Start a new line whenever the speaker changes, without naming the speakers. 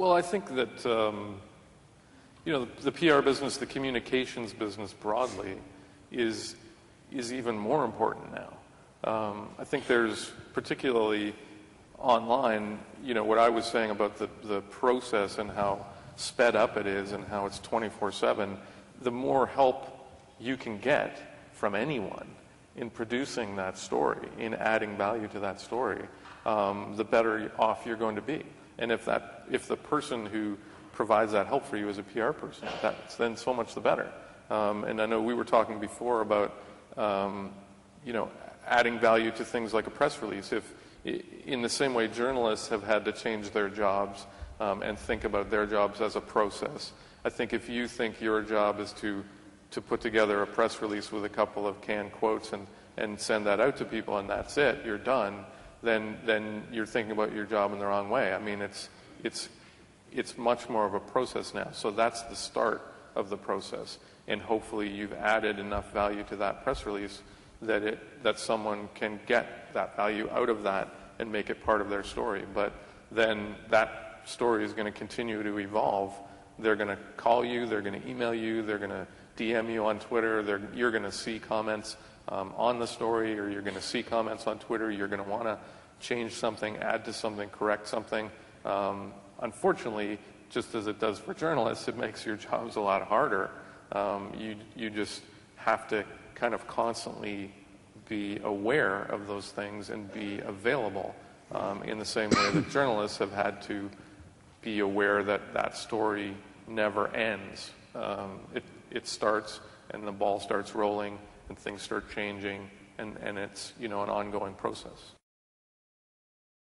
Well, I think that um, you know the, the PR business, the communications business broadly, is is even more important now. Um, I think there's particularly online, you know, what I was saying about the, the process and how sped up it is and how it's 24 7, the more help you can get from anyone in producing that story, in adding value to that story, um, the better off you're going to be. And if that, if the person who provides that help for you is a PR person, that's then so much the better. Um, and I know we were talking before about, um, you know, adding value to things like a press release. If, in the same way, journalists have had to change their jobs um, and think about their jobs as a process. I think if you think your job is to to put together a press release with a couple of canned quotes and, and send that out to people and that's it, you're done, then then you're thinking about your job in the wrong way. I mean, it's it's it's much more of a process now. So that's the start of the process, and hopefully you've added enough value to that press release that it that someone can get that value out of that and make it part of their story. But then that story is going to continue to evolve. They're going to call you, they're going to email you, they're going to DM you on Twitter. They're, you're going to see comments um, on the story, or you're going to see comments on Twitter. You're going to want to change something, add to something, correct something. Um, unfortunately, just as it does for journalists, it makes your jobs a lot harder. Um, you, you just have to kind of constantly be aware of those things and be available um, in the same way that journalists have had to be aware that that story never ends. Um, it, it starts and the ball starts rolling and things start changing and, and it's you know an ongoing process.